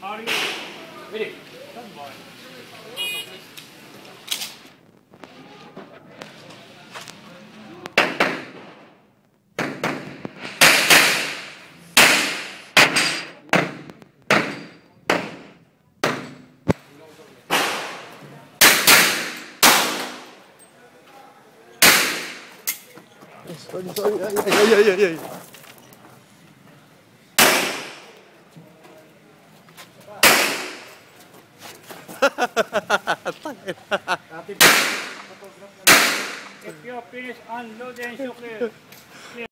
Are ready? Stand by. Sorry, sorry. yeah, yeah, yeah, yeah. If you finish, unload and.